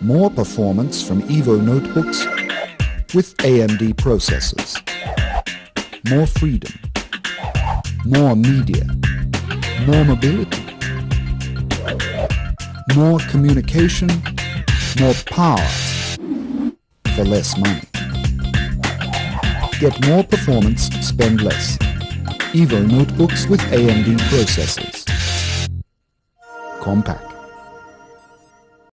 More performance from Evo notebooks with AMD processors. More freedom. More media. More mobility. More communication. More power for less money. Get more performance, spend less. Evo notebooks with AMD processors. Compaq.